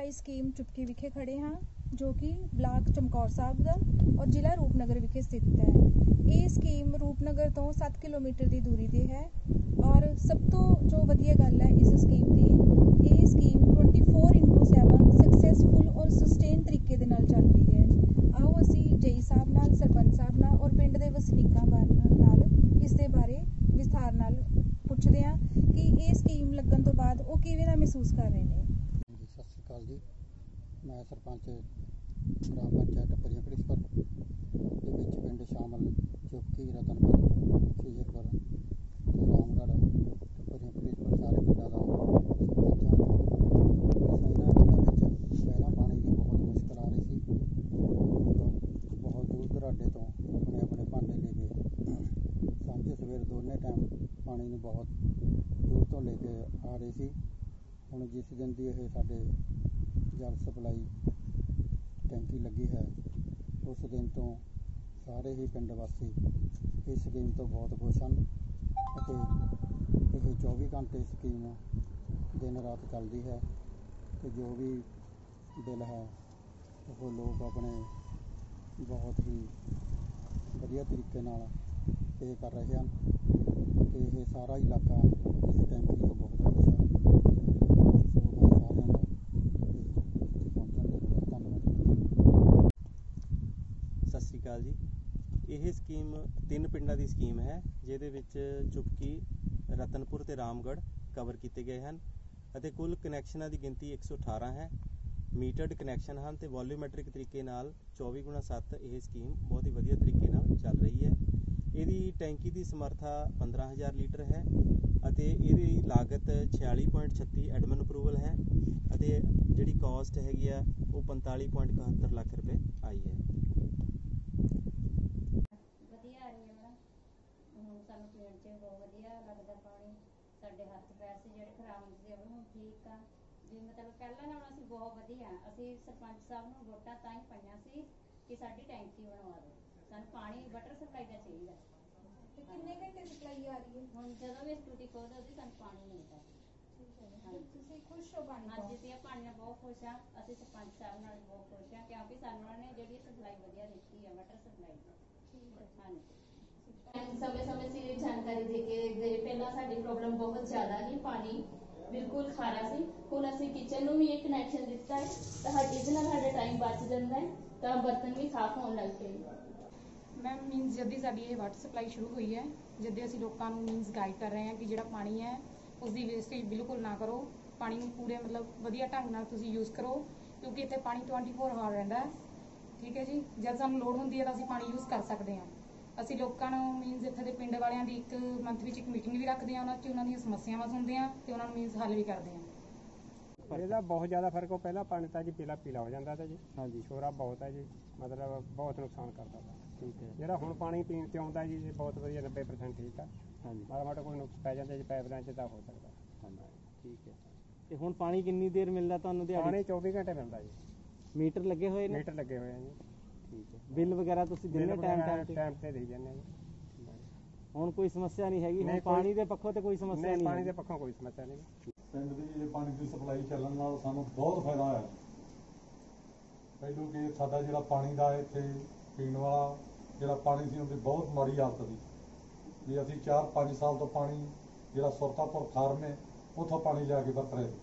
ਅੱਜ supply scheme ਚੁਪਕੀ ਵਿਖੇ ਖੜੇ ਹਾਂ, ਜੋ ਕਿ ਬਲਾਕ ਚਮਕੌਰ ਸਾਹਿਬ ਦਾ ਔਰ ਜ਼ਿਲ੍ਹਾ ਰੂਪਨਗਰ ਵਿਖੇ ਸਥਿਤ ਹੈ। ਇਹ ਸਕੀਮ ਰੂਪਨਗਰ ਤੋਂ 7 ਕਿਲੋਮੀਟਰ ਦੀ ਦੂਰੀ ਤੇ ਹੈ ਔਰ ਸਭ ਤੋਂ ਜੋ ਵਧੀਆ ਗੱਲ ਹੈ ਇਸ ਸਕੀਮ ਦੀ, ਇਹ ਸਕੀਮ 24/7 ਸਕਸੈਸਫੁਲ ਔਰ ਸਸਟੇਨ ਤਰੀਕੇ ਦੇ ਨਾਲ ਚੱਲ ਰਹੀ ਹੈ। ਆਓ ਅਸੀਂ ਜਈ ਸਾਹਿਬ ਨਾਲ, ਸਰਪੰਚ ਸਾਹਿਬ ਨਾਲ ਔਰ ਪਿੰਡ ਦੇ ਵਸਨੀਕਾਂ ਬਾ- ਨਾਲ ਇਸ ਦੇ ਬਾਰੇ ਵਿਸਥਾਰ ਨਾਲ ਪੁੱਛਦੇ ਹਾਂ ਕਿ ਇਹ ਸਕੀਮ ਲੱਗਣ ਤੋਂ ਬਾਅਦ ਉਹ ਕਿਵੇਂ ਦਾ ਮਹਿਸੂਸ ਕਰ ਰਹੇ ਨੇ ਜੀ ਸਤਿ ਸ਼੍ਰੀ ਅਕਾਲ ਜੀ ਮੈਂ ਸਰਪੰਚ ਗ੍ਰਾਮ ਪੰਚਾਇਤ ਪਰੀਪੜੀਸਪੁਰ ਦੇ ਵਿੱਚ ਪਿੰਡ ਸ਼ਾਮਲ ਚੁਪਕੀ ਰਤਨਪੁਰ ਖੀਜਰਪੁਰ ਤੇ ਰਾਮਗੜ੍ਹ ਤੇ ਪਰੀਪੜੀਸਪੁਰ ਸਾਰੇ ਪਿੰਡਾਂ ਦਾ ਸਰਪੰਚ ਹਾਂ ਇਹਨਾਂ ਪਿੰਡਾਂ ਵਿੱਚ ਪਹਿਲਾਂ ਪਾਣੀ ਦੀ ਬਹੁਤ ਮੁਸ਼ਕਲ ਆ ਰਹੀ ਸੀ। ਬਹੁਤ ਦੂਰ ਦਰਾਡੇ ਤੋਂ ਆਪਣੇ ਆਪਣੇ ਭਾਂਡੇ ਲੈ ਕੇ ਸਾਂਝੇ ਸਵੇਰ ਦੋਨੇ ਟਾਈਮ ਪਾਣੀ ਨੂੰ ਬਹੁਤ ਦੂਰ ਤੋਂ ਲੈ ਕੇ ਆ ਰਹੇ ਸੀ। ਹੁਣ ਜਿਸ ਦਿਨ ਦੀ ਇਹ ਸਾਡੇ ਜਲ ਸਪਲਾਈ ਟੈਂਕੀ ਲੱਗੀ ਹੈ। ਉਸ ਦਿਨ ਤੋਂ ਸਾਰੇ ਹੀ ਪਿੰਡ ਵਾਸੀ ਇਸ ਸਕੀਮ ਤੋਂ ਬਹੁਤ ਖੁਸ਼ ਹਨ ਅਤੇ ਇਹ 24 ਘੰਟੇ ਸਕੀਮ ਦਿਨ ਰਾਤ ਚੱਲਦੀ ਹੈ ਤੇ ਜੋ ਵੀ ਬਿੱਲ ਹੈ, ਉਹ ਲੋਕ ਆਪਣੇ ਬਹੁਤ ਹੀ ਵਧੀਆ ਤਰੀਕੇ ਨਾਲ ਪੇ ਕਰ ਰਹੇ ਹਨ ਤੇ ਇਹ ਸਾਰਾ ਇਲਾਕਾ ਇਸ ਟੈਂਕੀ ਤੋਂ ਬਹੁਤ ਖੁਸ਼ ਹੈ ਸੋ ਮੈਂ ਸਾਰਿਆਂ ਦਾ ਇੱਥੇ ਪਹੁੰਚਣ ਦੇ ਲਈ ਧੰਨਵਾਦ ਸਤਿ ਸ਼੍ਰੀ ਅਕਾਲ ਜੀ। ਇਹ ਸਕੀਮ ਤਿੰਨ ਪਿੰਡਾਂ ਦੀ ਸਕੀਮ ਹੈ, ਜਿਹਦੇ ਵਿੱਚ ਚੁਪਕੀ ਰਤਨਪੁਰ ਤੇ ਰਾਮਗੜ੍ਹ ਕਵਰ ਕੀਤੇ ਗਏ ਹਨ ਅਤੇ ਕੁੱਲ ਕਨੈਕਸ਼ਨਾਂ ਦੀ ਗਿਣਤੀ 118 ਹੈ। ਮੀਟਰਡ ਕਨੈਕਸ਼ਨ ਹਨ ਤੇ ਵੋਲਿਊਮੈਟ੍ਰਿਕ ਤਰੀਕੇ ਨਾਲ 24x7 ਇਹ ਸਕੀਮ ਬਹੁਤ ਹੀ ਵਧੀਆ ਤਰੀਕੇ ਨਾਲ ਚੱਲ ਰਹੀ ਹੈ। ਇਹਦੀ ਟੈਂਕੀ ਦੀ ਸਮਰੱਥਾ 15000 ਲੀਟਰ ਹੈ ਅਤੇ ਇਹਦੀ ਲਾਗਤ 46.36 ਐਡਮਨ ਅਪਰੂਵਲ ਹੈ ਅਤੇ ਜਿਹੜੀ ਕਾਸਟ ਹੈਗੀ ਆ ਉਹ 45.71 ਲੱਖ ਰੁਪਏ ਆਈ ਹੈ ਵਧੀਆ ਆ ਰਹੀ ਹੈ ਮੈਡਮ ਹੁਣ ਸਾਨੂੰ ਪੀਣ 'ਚ ਬਹੁਤ ਵਧੀਆ ਲੱਗਦਾ ਪਾਣੀ। ਸਾਡੇ ਹੱਥ ਪੈਰ ਸੀ ਜਿਹੜੇ ਖਰਾਬ ਹੁੰਦੇ ਸੀ ਉਹ ਹੁਣ ਠੀਕ ਆ। ਵੀ ਮਤਲਬ ਪਹਿਲਾਂ ਨਾਲੋਂ ਅਸੀਂ ਬਹੁਤ ਵਧੀਆ। ਅਸੀਂ ਸਰਪੰਚ ਸਾਹਿਬ ਨੂੰ ਵੋਟਾਂ ਤਾਂ ਹੀ ਪਾਈਆਂ ਸੀ ਕਿ ਸਾਡੀ ਟੈਂਕੀ ਬਣਵਾ ਦਿਓ। ਸਾਨੂੰ ਪਾਣੀ ਵਾਟਰ ਸਪਲਾਈ ਦਾ ਚਾਹੀਦਾ। ਤੇ ਕਿੰਨੇ ਘੰਟੇ ਸਪਲਾਈ ਆ ਰਹੀ ਹੈ? ਹੁਣ ਜਦੋਂ ਵੀ ਟੂਟੀ ਖੋਲਦੇ ਉਹਦੀ ਸਾਨੂੰ ਪਾਣੀ ਮਿਲਦਾ ਹਾਂਜੀ। ਤੁਸੀਂ ਖੁਸ਼ ਹੋ ਪਾਣੀ ਅੱਜ ਤੋਂ ਪਾਣੀ ਨਾਲ ਬਹੁਤ ਖੁਸ਼ ਆ ਅਸੀਂ ਸਰਪੰਚ ਸਾਹਿਬ ਨਾਲ ਬਹੁਤ ਖੁਸ਼ ਆ ਕਿਉਂਕਿ ਸਾਨੂੰ ਉਹਨਾਂ ਨੇ ਜਿਹੜੀ ਸਪਲਾਈ ਵਧੀਆ ਦਿੱਤੀ ਹੈ ਵਾਟਰ ਸਪਲਾਈ ਠੀਕ ਹੈ ਹਾਂਜੀ। ਸਮੇਂ ਸਮੇਂ ਸਿਰ ਜਾਣਕਾਰੀ ਦੇ ਕੇ ਗਏ ਪਹਿਲਾਂ ਸਾਡੀ ਪ੍ਰੋਬਲਮ ਬਹੁਤ ਜ਼ਿਆਦਾ ਸੀ, ਪਾਣੀ ਬਿਲਕੁਲ ਖਾਰਾ ਸੀ। ਹੁਣ ਅਸੀਂ ਕਿਚਨ ਨੂੰ ਵੀ ਇੱਕ ਕਨੈਕਸ਼ਨ ਦਿੱਤਾ ਹੈ। ਤਾਂ ਸਾਡੀ ਇਹਦੇ ਨਾਲ ਸਾਡਾ ਟਾਈਮ ਬਚ ਜਾਂਦਾ ਹੈ। ਤਾਂ ਬਰਤਨ ਵੀ ਸਾਫ਼ ਹੋਣ ਲੱਗ ਪਏ। ਮੈਮ ਮੀਨਸ ਜਦ ਦੀ ਸਾਡੀ ਇਹ ਵਾਟਰ ਸਪਲਾਈ ਸ਼ੁਰੂ ਹੋਈ ਹੈ, ਜਦ ਦੀ ਅਸੀਂ ਲੋਕਾਂ ਨੂੰ ਮੀਨਸ ਗਾਈਡ ਕਰ ਰਹੇ ਹਾਂ ਕਿ ਜਿਹੜਾ ਪਾਣੀ ਹੈ ਉਸ ਦੀ ਵੇਸਟੇਜ ਬਿਲਕੁਲ ਨਾ ਕਰੋ। ਪਾਣੀ ਨੂੰ ਪੂਰੇ ਮਤਲਬ ਵਧੀਆ ਢੰਗ ਨਾਲ ਤੁਸੀਂ ਯੂਜ਼ ਕਰੋ, ਕਿਉਂਕਿ ਇੱਥੇ ਪਾਣੀ 24 ਆਵਰ ਰਹਿੰਦਾ ਹੈ। ਠੀਕ ਹੈ ਜੀ? ਜਦ ਸਾਨੂੰ ਲੋੜ ਹੁੰਦੀ ਹੈ ਤਾਂ ਅਸੀਂ ਪਾਣੀ ਯੂਜ਼ ਕਰ ਸਕਦੇ ਹਾਂ। ਅਸੀਂ ਲੋਕਾਂ ਨੂੰ ਮੀਨਸ ਇੱਥੇ ਦੇ ਪਿੰਡ ਵਾਲਿਆਂ ਦੀ ਇੱਕ ਮੰਥ ਵਿੱਚ ਇੱਕ ਮੀਟਿੰਗ ਵੀ ਰੱਖਦੇ ਹਾਂ ਉਹਨਾਂ 'ਚ ਉਹਨਾਂ ਦੀਆਂ ਸਮੱਸਿਆਵਾਂ ਸੁਣਦੇ ਹਾਂ ਤੇ ਉਹਨਾਂ ਨੂੰ ਮੀਨਸ ਹੱਲ ਵੀ ਕਰਦੇ ਹਾਂ। ਇਹਦਾ ਬਹੁਤ ਜ਼ਿਆਦਾ ਫ਼ਰਕ ਉਹ ਪਹਿਲਾਂ ਪਾਣੀ ਤਾਂ ਜੀ ਪੀਲਾ ਪੀਲਾ ਹੋ ਜਾਂਦਾ ਤਾ ਜੀ। ਹਾਂਜੀ। ਸ਼ੋਰਾ ਬਹੁਤ ਹੈ ਜੀ ਮਤਲਬ ਬਹੁਤ ਨੁਕਸਾਨ ਕਰਦਾ ਤਾ ਠੀਕ ਹੈ। ਜਿਹੜਾ ਹੁਣ ਪਾਣੀ ਪੀਣ ਤੇ ਆਉਂਦਾ ਜੀ ਇਹ ਬਹੁਤ ਵਧੀਆ 90% ਠੀਕ ਆ। ਹਾਂਜੀ। ਮਾੜਾ ਮਾੜਾ ਕੋਈ ਨੁਕਸ ਪੈ ਜਾਂਦਾ ਜੀ ਪਾਈਪਲਾਈਨ 'ਚ ਤਾਂ ਹੋ ਸਕਦਾ। ਹਾਂਜੀ ਠੀਕ ਹੈ। ਤੇ ਹੁਣ ਪਾਣੀ ਕਿੰਨੀ ਦੇਰ ਮਿਲਦਾ ਤੁਹਾਨੂੰ ਦਿਹਾੜੀ? ਪਾਣੀ 24 ਘੰਟੇ ਮਿਲਦਾ ਜੀ। ਮੀਟਰ ਲੱਗੇ ਹੋਏ ਨੇ? ਮੀਟਰ ਲੱਗੇ ਹੋਏ ਆ ਜੀ। ਠੀਕ ਹੈ। ਬਿੱਲ ਵਗੈਰਾ ਤੁਸੀਂ ਦਿੰਦੇ ਟਾਈਮ ਟਾਈਮ ਤੇ ਟਾਈਮ ਤੇ ਦੇਈ ਜਾਂਦੇ ਜੀ। ਹੁਣ ਕੋਈ ਸਮੱਸਿਆ ਨਹੀਂ ਹੈਗੀ ਹੁਣ ਪਾਣੀ ਦੇ ਪੱਖੋਂ ਤੇ ਕੋਈ ਸਮੱਸਿਆ ਨਹੀਂ ਨਹੀਂ ਪਾਣੀ ਦੇ ਹੈ ਪੱਖੋਂ ਕੋਈ ਸਮੱਸਿਆ ਨਹੀਂ ਪਿੰਡ ਦੀ ਇਹ ਪਾਣੀ ਦੀ ਸਪਲਾਈ ਚੱਲਣ ਨਾਲ ਸਾਨੂੰ ਬਹੁਤ ਫਾਇਦਾ ਹੋਇਆ। ਪਹਿਲੋਂ ਕਿ ਸਾਡਾ ਜਿਹੜਾ ਪਾਣੀ ਦਾ ਇੱਥੇ ਪੀਣ ਵਾਲਾ ਜਿਹੜਾ ਪਾਣੀ ਸੀ ਉਹਦੀ ਬਹੁਤ ਮਾੜੀ ਹਾਲਤ ਸੀ। ਵੀ ਅਸੀਂ 4-5 ਸਾਲ ਤੋਂ ਪਾਣੀ ਜਿਹੜਾ ਸੁਰਤਾਪੁਰ ਫਾਰਮ ਹੈ ਉੱਥੋਂ ਪਾਣੀ ਲਿਆ ਕੇ ਵਰਤ ਰਹੇ ਸੀ।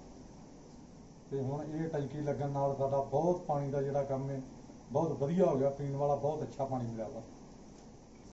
ਤੇ ਹੁਣ ਇਹ ਟੈਂਕੀ ਲੱਗਣ ਨਾਲ ਸਾਡਾ ਬਹੁਤ ਪਾਣੀ ਦਾ ਜਿਹੜਾ ਕੰਮ ਹੈ ਬਹੁਤ ਵਧੀਆ ਹੋ ਗਿਆ ਪੀਣ ਵਾਲਾ ਬਹੁਤ ਅੱਛਾ ਪਾਣੀ ਮਿਲਿਆ ਵਾ।